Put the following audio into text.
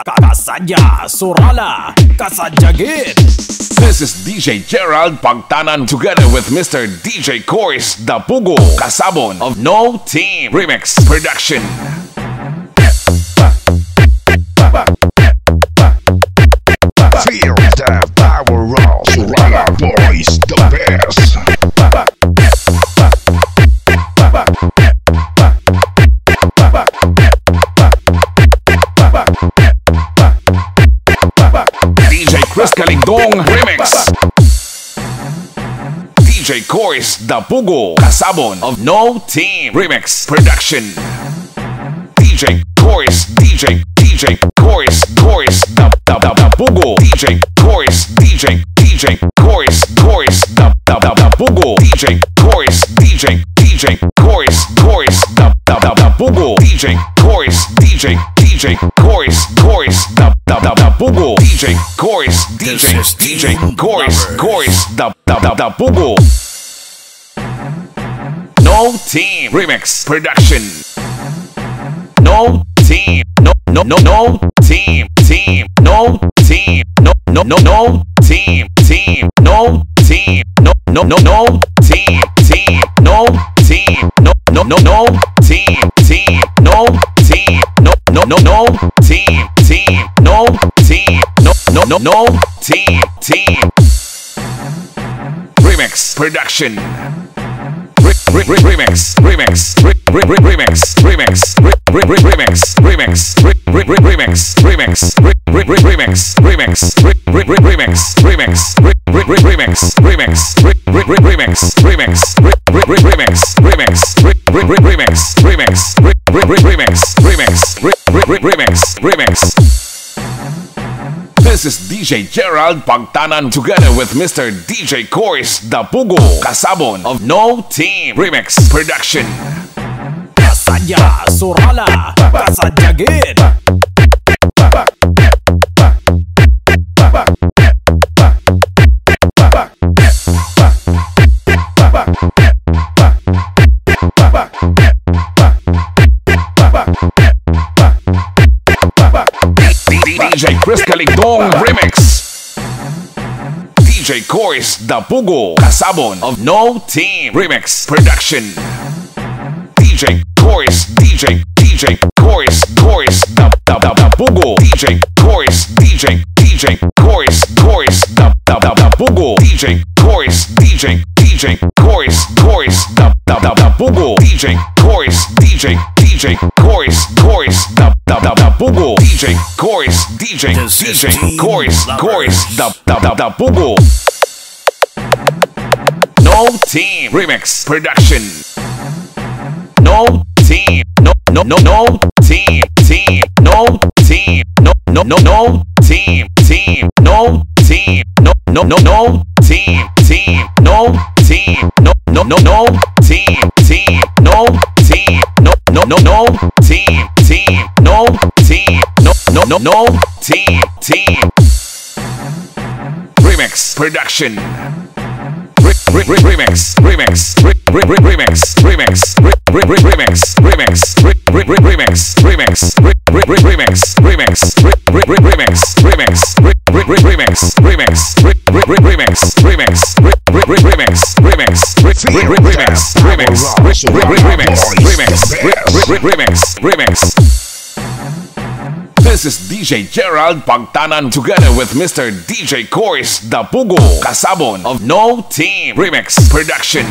Kasadya, Surala, Kasadyagit. This is DJ Gerald Pagtanan together with Mr. DJ Coris Dapugo Kasabon of No Team Remix Production. Chris Calingdong Remix. DJ Cois Dapugo Kasabon of No Team Remix Production. DJ Cois, DJ, DJ Cois, Cois Dap Dap Dap Dapugo, DJ Cois, DJ, DJ Cois, Cois Dap Dap Dap Dapugo, DJ Cois, DJ, DJ Cois, Cois Dap Dap Dap Dapugo, DJ Cois, DJ, DJ Cois, Cois Dap Dab Dab Dapugo. DJ This DJ, DJ Team Coris, Lovers. Coris Dab Dab Dab Dapugo. No Team Remix Production. No team, no no no no team, team, no team, no no no no team, team, no team, no no no no team, team, no team, no no no no team, team, no team, no no no no team, team, no team, no no no team, team. Remix production. Re- re- remix, remix, re- re- re- remix, remix, re- re- re- remix, remix, re- re- re- remix, remix, re- re- re- remix, remix, re- re- re- remix, remix, re- re- re- remix, remix, re- re- re- remix, remix, re- re- re- remix, remix, re- re- re- remix, remix, re- re- re- remix, remix, re- re- re- remix, remix. This is DJ Gerald Pagtanan together with Mr. DJ Coris Dapugo Kasabon of No Team Remix Production. Kasadya, Surallah, Kasadyagit. DJ Chris Caligdong Remix. DJ Cois Dapugo Kasabon of No Team Remix Production. DJ Cois, DJ, DJ Cois, Cois Dap Dap Dap Dapugo. DJ Cois, DJ, DJ Cois, Cois Dap Dap Dap Dapugo. DJ Cois, DJ, DJ Cois, Cois Dap Dap Dap Dapugo. DJ Cois, DJ, DJ Cois, Cois Dap Dab Dab Dab Dapugo. DJ Coris, DJ, DJ Team Coris, Lovers. Coris Dab Dab Dab No Team Remix Production. No team, no no no no team, team, no team, no no no no team, team, no team, no no no no team, team, no team, no no no no team, team, no team, no no no no team, team, no team, no no no team, team. Remix production. Re- re- re- remix, remix, re- re- re- remix, remix, re- re- re- remix, remix, re- re- re- remix, remix, re- re- re- remix, remix, re- re- re- remix, remix, re- re- re- remix, remix, re- re- re- remix, remix, re- re- re- remix, remix, re- re- re- remix, remix, re- re- re- remix, remix, re- re- re- remix, remix. This is DJ Gerald Pagtanan together with Mr. DJ Coris Dapugo Kasabon of No Team Remix Production.